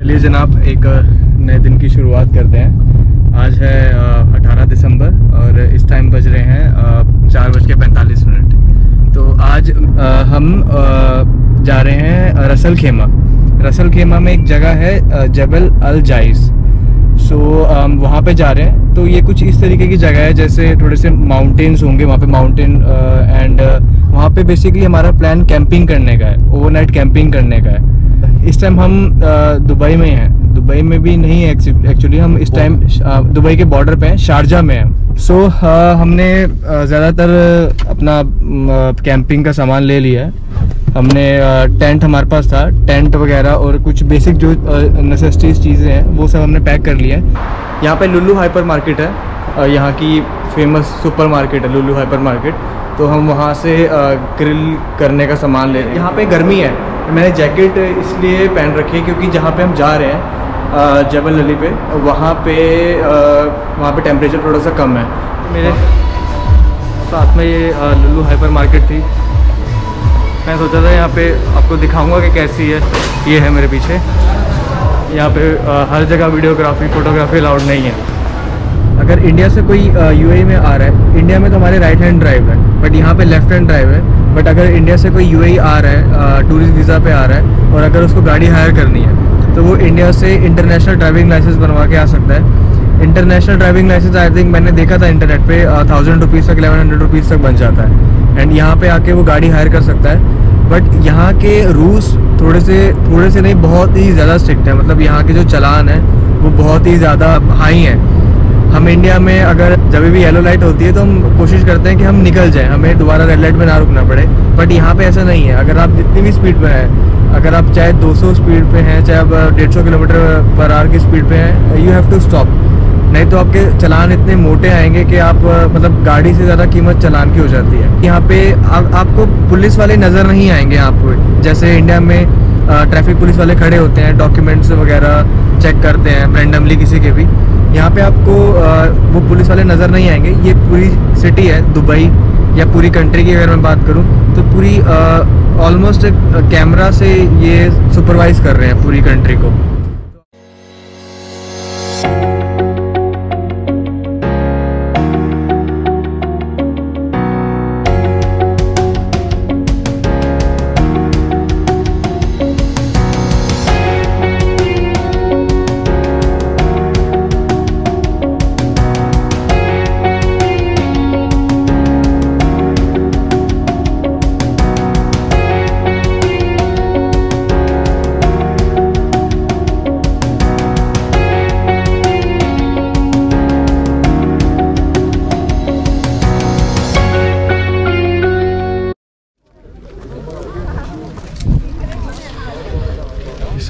चलिए जनाब, एक नए दिन की शुरुआत करते हैं। आज है अठारह दिसंबर और इस टाइम बज रहे हैं चार बज के पैंतालीस मिनट। तो आज हम जा रहे हैं रसल खेमा रसल खेमा में एक जगह है जबल अल जाइस। सो हम वहाँ पे जा रहे हैं। तो ये कुछ इस तरीके की जगह है जैसे थोड़े से माउंटेन्स होंगे वहाँ पे माउंटेन एंड वहाँ पे बेसिकली हमारा प्लान कैंपिंग करने का है ओवरनाइट कैंपिंग करने का है। इस टाइम हम दुबई में हैं। दुबई में भी नहीं है एक्चुअली हम इस टाइम दुबई के बॉर्डर पे हैं शारजा में हैं। सो so, हमने ज़्यादातर अपना कैंपिंग का सामान ले लिया है। हमने टेंट हमारे पास था टेंट वगैरह और कुछ बेसिक जो नेसेसिटीज चीज़ें हैं, वो सब हमने पैक कर लिया है। यहाँ पे लुल्लू हाइपर मार्केट है यहाँ की फ़ेमस सुपर मार्केट है, लुल्लू हाइपर मार्केट तो हम वहाँ से ग्रिल करने का सामान ले रहे हैं। यहाँ पे गर्मी है, मैंने जैकेट इसलिए पहन रखी है क्योंकि जहाँ पे हम जा रहे हैं जबल नली पे, वहाँ पे वहाँ पे टेम्परेचर थोड़ा सा कम है। मेरे साथ में ये लुल्लू हाइपर मार्केट थी। मैं सोचा था यहाँ पे आपको दिखाऊँगा कि कैसी है। ये है मेरे पीछे। यहाँ पे हर जगह वीडियोग्राफी, फ़ोटोग्राफी अलाउड नहीं है। अगर इंडिया से कोई यूएई में आ रहा है, इंडिया में तो हमारे राइट हैंड ड्राइव है बट यहाँ पे लेफ़्ट हैंड ड्राइव है। बट अगर इंडिया से कोई यूएई आ रहा है टूरिस्ट वीज़ा पे आ रहा है, और अगर उसको गाड़ी हायर करनी है तो वो इंडिया से इंटरनेशनल ड्राइविंग लाइसेंस बनवा के आ सकता है। International driving licence I think मैंने देखा था इंटरनेट पे थाउज़ेंड रुपीज़ तक एलेवन हंड्रेड रुपीज़ तक बन जाता है। एंड यहाँ पे आके वो गाड़ी हायर कर सकता है। बट यहाँ के रूल्स थोड़े से थोड़े से नहीं, बहुत ही ज़्यादा स्ट्रिक्ट है। मतलब यहाँ के जो चलान है, वो बहुत ही ज़्यादा हाई हैं। हम इंडिया में अगर, जब भी येलो लाइट होती है तो हम कोशिश करते हैं कि हम निकल जाएँ। हमें दोबारा रेड लाइट में ना रुकना पड़े। बट यहाँ पे ऐसा नहीं है। अगर आप जितनी भी स्पीड पे हैं, अगर आप चाहे 200 स्पीड पे हैं, चाहे आप 150 किलोमीटर पर आवर की स्पीड पे हैं यू हैव टू स्टॉप नहीं तो आपके चलान इतने मोटे आएँगे कि आप मतलब गाड़ी से ज़्यादा कीमत चलान की हो जाती है। यहाँ पे आ, आपको पुलिस वाले नज़र नहीं आएँगे आपको जैसे इंडिया में ट्रैफ़िक पुलिस वाले खड़े होते हैं डॉक्यूमेंट्स वगैरह चेक करते हैं रैंडमली किसी के भी। यहाँ पे आपको आ, वो पुलिस वाले नज़र नहीं आएँगे। ये पूरी सिटी है दुबई या पूरी कंट्री की अगर मैं बात करूँ तो पूरी ऑलमोस्ट कैमरा से ये सुपरवाइज कर रहे हैं पूरी कंट्री को।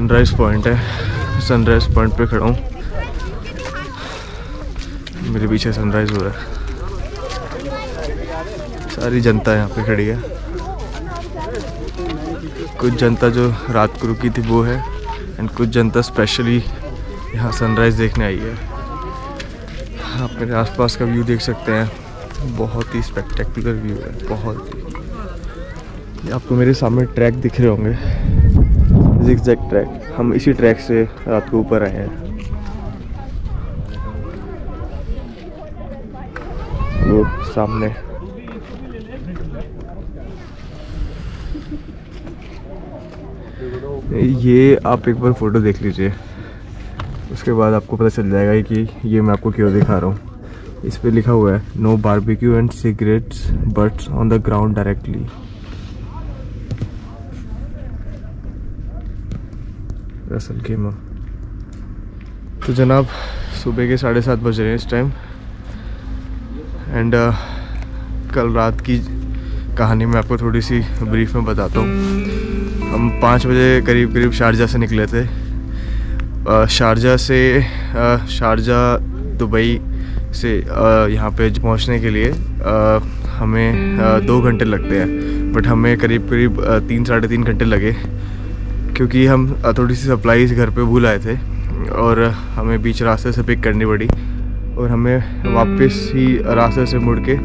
सनराइज़ पॉइंट है। सनराइज़ पॉइंट पे खड़ा हूँ। मेरे पीछे सनराइज़ हो रहा है। सारी जनता यहाँ पे खड़ी है। कुछ जनता जो रात को रुकी थी वो है एंड कुछ जनता स्पेशली यहाँ सनराइज़ देखने आई है। आप मेरे आसपास का व्यू देख सकते हैं। बहुत ही स्पेक्टेकुलर व्यू है, बहुत ही। आपको मेरे सामने ट्रैक दिख रहे होंगे। जिक्जैक ट्रैक हम इसी ट्रैक से रात को ऊपर आए हैं। वो सामने। ये आप एक बार फ़ोटो देख लीजिए। उसके बाद आपको पता चल जाएगा कि ये मैं आपको क्यों दिखा रहा हूँ। इस पर लिखा हुआ है no barbecue and cigarettes butts on the ground directly Russell खेमा तो जनाब सुबह के साढ़े सात बज रहे हैं इस टाइम एंड uh, कल रात की कहानी मैं आपको थोड़ी सी ब्रीफ में बताता हूँ। हम पाँच बजे करीब करीब शारजा से निकले थे। शारजा से शारजा दुबई से यहाँ पे पहुँचने के लिए हमें दो घंटे लगते हैं। बट हमें करीब करीब तीन साढ़े तीन घंटे लगे। क्योंकि हम थोड़ी सी सप्लाईज घर पे भूल आए थे और हमें बीच रास्ते से पिक करनी पड़ी और हमें वापस ही रास्ते से मुड़ के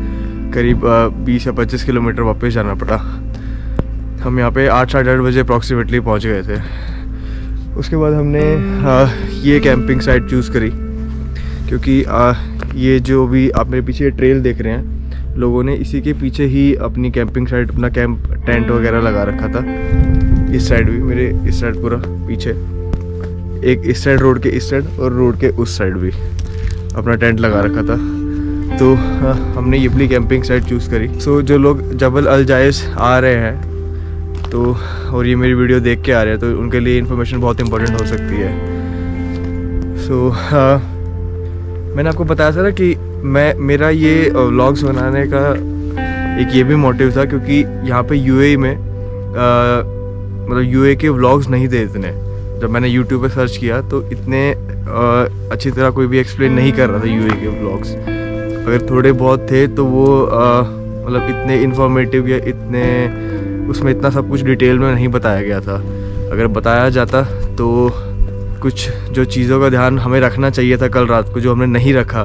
करीब बीस या पच्चीस किलोमीटर वापस जाना पड़ा। हम यहाँ पे आठ साढ़े आठ बजे अप्रॉक्सीमेटली पहुँच गए थे। उसके बाद हमने आ, ये कैंपिंग साइट चूज़ करी क्योंकि आ, ये जो भी आप मेरे पीछे ट्रेल देख रहे हैं लोगों ने इसी के पीछे ही अपनी कैंपिंग साइट अपना कैंप टेंट वगैरह लगा रखा था। इस साइड भी मेरे इस साइड पूरा पीछे। एक इस साइड रोड के इस साइड और रोड के उस साइड भी। अपना टेंट लगा रखा था। तो आ, हमने ये अपनी कैंपिंग साइट चूज़ करी। सो so, जो लोग जबल अल जायज़ आ रहे हैं तो और ये मेरी वीडियो देख के आ रहे हैं तो उनके लिए इन्फॉर्मेशन बहुत इंपॉर्टेंट हो सकती है। सो so, uh, मैंने आपको बताया था ना कि मैं मेरा ये व्लॉग्स बनाने का एक ये भी मोटिव था क्योंकि यहाँ पे यूएई में आ, मतलब यूए के व्लॉग्स नहीं थे इतने। जब मैंने यूट्यूब पे सर्च किया तो इतने आ, अच्छी तरह कोई भी एक्सप्लेन नहीं कर रहा था यूए के व्लॉग्स अगर थोड़े बहुत थे तो वो मतलब इतने इन्फॉर्मेटिव या इतने उसमें इतना सब कुछ डिटेल में नहीं बताया गया था। अगर बताया जाता तो कुछ जो चीज़ों का ध्यान हमें रखना चाहिए था कल रात को जो हमने नहीं रखा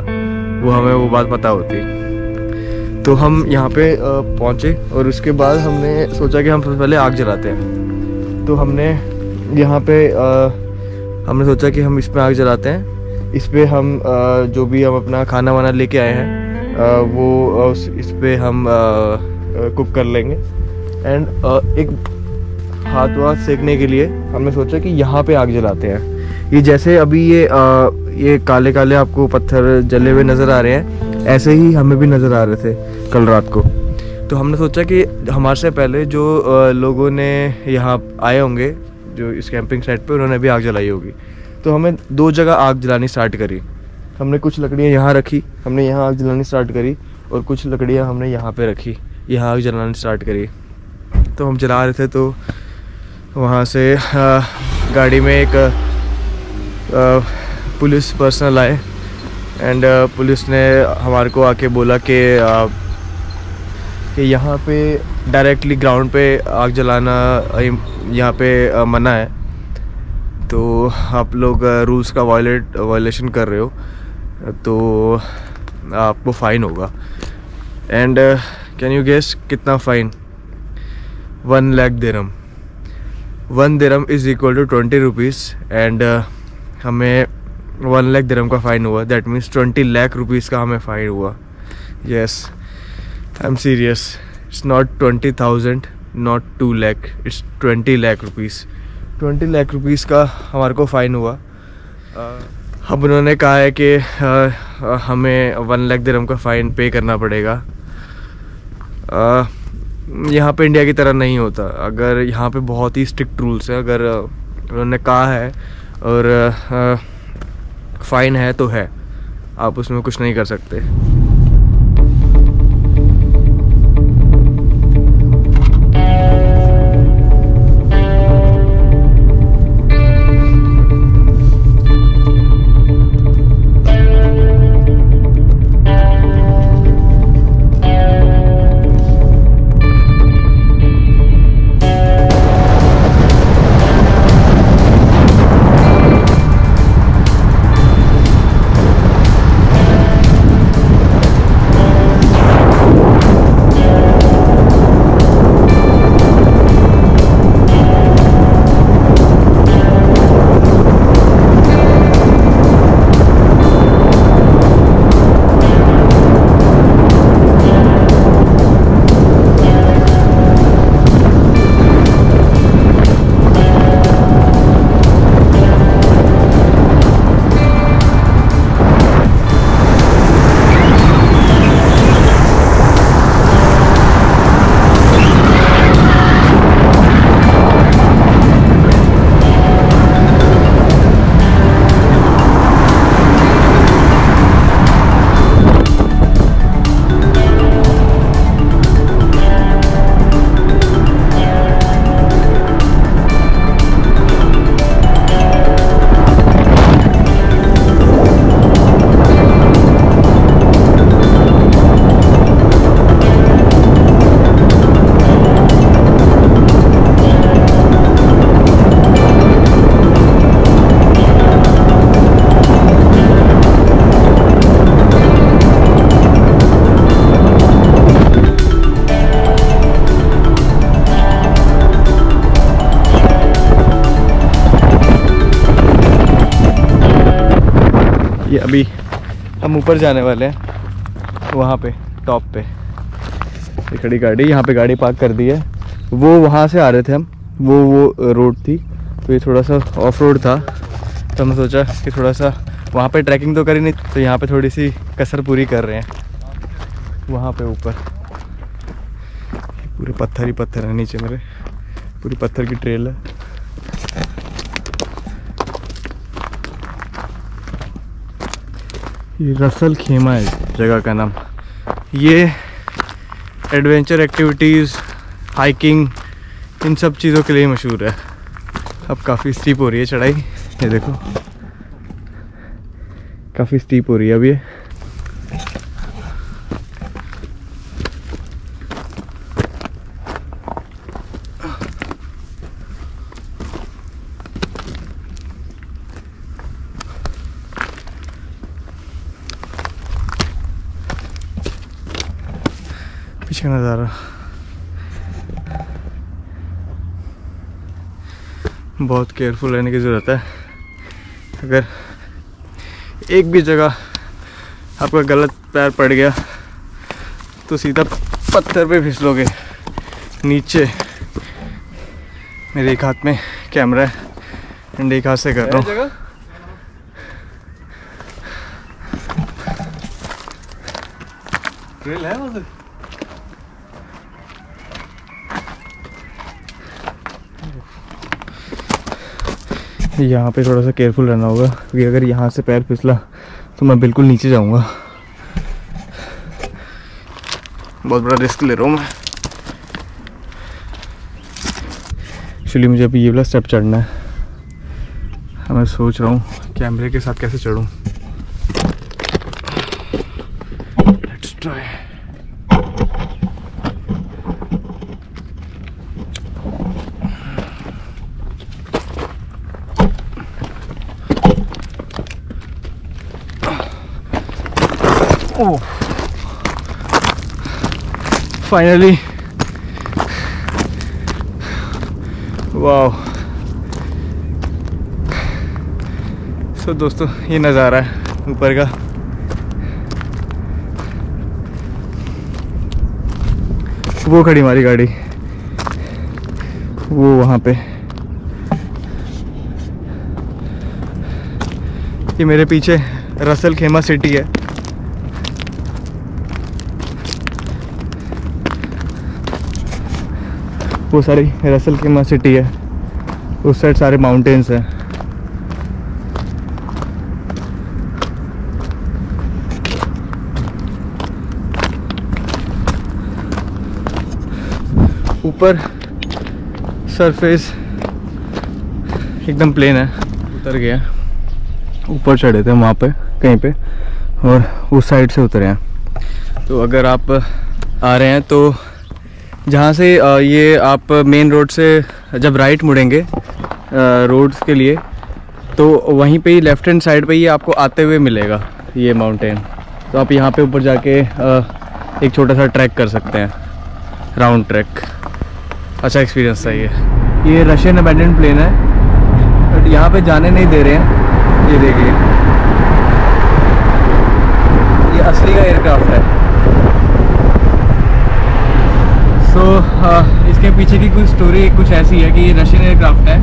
वो हमें वो बात पता होती। तो हम यहाँ पे पहुँचे और उसके बाद हमने सोचा कि हम सबसे पहले आग जलाते हैं। तो हमने यहाँ पे आ, हमने सोचा कि हम इस पर आग जलाते हैं। इस पर हम आ, जो भी हम अपना खाना वाना लेके आए हैं आ, वो उस इस पर हम कुक कर लेंगे। एंड एक हाथ वाथ सेकने के लिए हमने सोचा कि यहाँ पे आग जलाते हैं। ये जैसे अभी ये आ, ये काले काले आपको पत्थर जले हुए नज़र आ रहे हैं ऐसे ही हमें भी नज़र आ रहे थे कल रात को। तो हमने सोचा कि हमारे से पहले जो लोगों ने यहाँ आए होंगे, जो इस कैंपिंग साइट पे, उन्होंने भी आग जलाई होगी। तो हमें दो जगह आग जलानी स्टार्ट करी। हमने कुछ लकड़ियाँ यहाँ रखी, हमने यहाँ आग जलानी स्टार्ट करी, और कुछ लकड़ियाँ हमने यहाँ पे रखी, यहाँ आग जलानी स्टार्ट करी। तो हम जला रहे थे तो वहाँ से गाड़ी में एक पुलिस पर्सनल आए एंड पुलिस ने हमारे को आके बोला कि कि यहाँ पे डायरेक्टली ग्राउंड पे आग जलाना यहाँ पे मना है। तो आप लोग रूल्स का वायलेट वायलेशन कर रहे हो। तो आपको फ़ाइन होगा। एंड कैन यू गेस कितना fine one lakh dirham one dirham is equal to twenty rupees and हमें वन लैख दिरम का फ़ाइन हुआ। That means twenty lakh rupees का हमें फ़ाइन हुआ। Yes I am serious it's not twenty thousand not two lakh it's twenty lakh rupees twenty lakh rupees का हमारे को fine हुआ अब उन्होंने कहा है कि हमें वन लाख दिरम का फ़ाइन पे करना पड़ेगा यहाँ पे इंडिया की तरह नहीं होता अगर यहाँ पे बहुत ही स्ट्रिक्ट रूल्स हैं अगर उन्होंने कहा है और फ़ाइन है तो है आप उसमें कुछ नहीं कर सकते हम ऊपर जाने वाले हैं, वहाँ पे टॉप पे। ये खड़ी गाड़ी, यहाँ पे गाड़ी पार्क कर दी है। वो वहाँ से आ रहे थे हम, वो वो रोड थी। तो ये थोड़ा सा ऑफ़ रोड था। तो हमने सोचा कि थोड़ा सा वहाँ पे ट्रैकिंग तो करी नहीं तो यहाँ पे थोड़ी सी कसर पूरी कर रहे हैं। वहाँ पे ऊपर। पूरे पत्थर ही पत्थर है नीचे मेरे। पूरी पत्थर की ट्रेल है। ये रसल खेमा है, जगह का नाम। ये एडवेंचर एक्टिविटीज़ हाइकिंग इन सब चीज़ों के लिए मशहूर है। अब काफ़ी स्टीप हो रही है चढ़ाई, ये देखो। काफ़ी स्टीप हो रही है अब ये पीछे का नज़ारा बहुत केयरफुल रहने की ज़रूरत है। अगर एक भी जगह आपका गलत पैर पड़ गया तो सीधा पत्थर पे फिसलोगे नीचे मेरे एक हाथ में कैमरा है एंड एक हाथ से कर रहा हूँ। ट्रेल है वहाँ यहाँ पे थोड़ा सा केयरफुल रहना होगा, क्योंकि अगर यहाँ से पैर फिसला तो मैं बिल्कुल नीचे जाऊँगा। बहुत बड़ा रिस्क ले रहा हूँ मैं। एक्चुअली मुझे अभी ये वाला स्टेप चढ़ना है। मैं सोच रहा हूँ कैमरे के साथ कैसे चढ़ूँ। Oh. Finally. वाह सो दोस्तों, ये नज़ारा है ऊपर का। वो खड़ी हमारी गाड़ी। वो वहाँ पे। ये मेरे पीछे रसल खेमा सिटी है। वो सारी रसल खेमा सिटी है। उस साइड सारे माउंटेन्स हैं। ऊपर सरफेस एकदम प्लेन है। उतर गया। ऊपर चढ़े थे वहाँ पे, कहीं पे, और उस साइड से उतरे हैं। तो अगर आप आ रहे हैं तो जहाँ से ये आप मेन रोड से जब राइट मुड़ेंगे रोड्स के लिए तो वहीं पे ही लेफ़्ट हैंड साइड पे ही आपको आते हुए मिलेगा ये माउंटेन तो आप यहाँ पे ऊपर जाके एक छोटा सा ट्रैक कर सकते हैं राउंड ट्रैक अच्छा एक्सपीरियंस था ये. ये रशियन अबेंडेंट प्लेन है बट तो यहाँ पे जाने नहीं दे रहे हैं. ये देखिए. ये असली का एयरक्राफ्ट है. सो so, uh, इसके पीछे की कुछ स्टोरी कुछ ऐसी है कि ये रशियन एयरक्राफ्ट है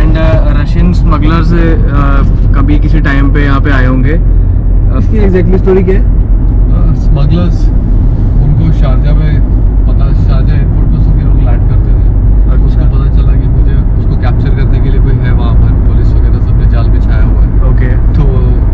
एंड रशियन स्मगलर्स कभी किसी टाइम पे यहाँ पे आए होंगे। Uh, इसकी एग्जैक्टली स्टोरी क्या है? स्मगलर्स उनको शारजा में पता शारजा एयरपोर्ट पे उसके लोग लैंड करते थे उसको पता चला कि मुझे उसको कैप्चर करने के लिए कोई है वहाँ पर पुलिस वगैरह सबने जाल बिछाया हुआ है ओके तो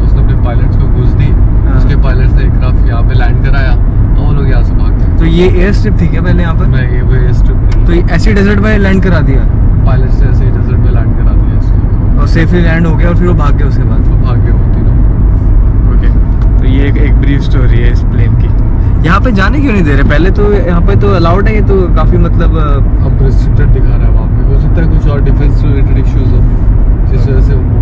उसने अपने पायलट्स को घुस दी हाँ। उसके पायलट्स ने एयरक्राफ्ट यहाँ पे लैंड कराया और वो लोग यहाँ से भाग गए तो ये एयर स्ट्रिप थी क्या पहले यहाँ पर? मैं ये वो एयर स्ट्रिप तो नहीं ये ऐसी डेजर्ट में लैंड करा दिया? पायलट्स ने ऐसे डेजर्ट में लैंड करा दिया इसको। और सेफली लैंड हो गया और फिर वो भाग गया उसके बाद? तो भाग गए वो तीनों ओके तो ये एक, एक ब्रीफ स्टोरी है इस प्लेन की। यहाँ पे जाने क्यों नहीं दे रहे? पहले तो यहाँ पे तो अलाउड है ये तो काफ़ी मतलब अब रिस्ट्रिक्टेड दिखा रहा है वहाँ पे। हो सकता है कुछ और डिफेंस रिलेटेड इश्यूज़ हो। जिस वजह से वो